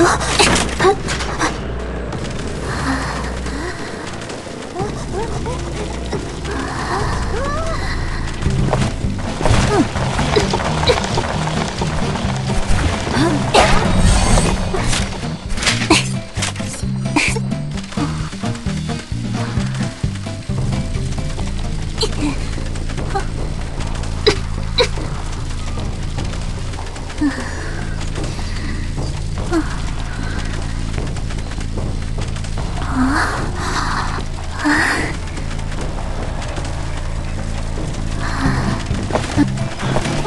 阿哲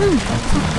うん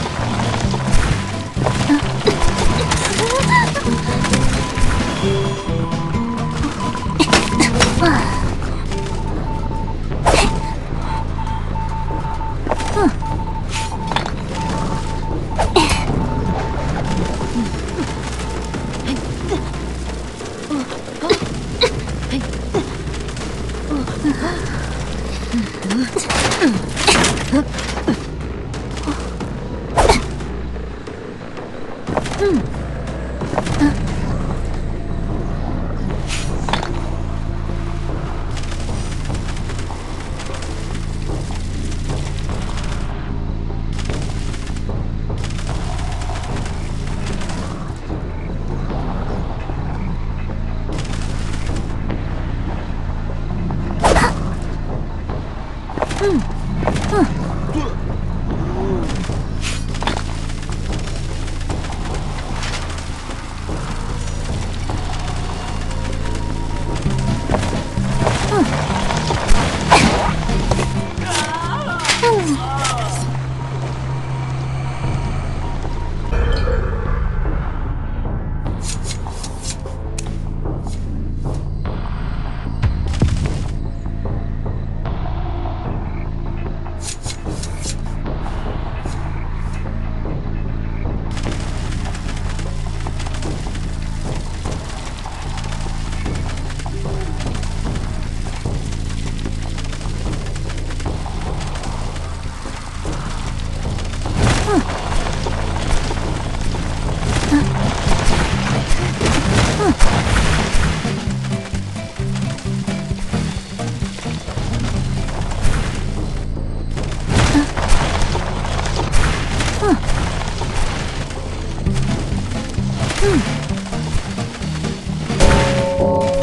Yeah.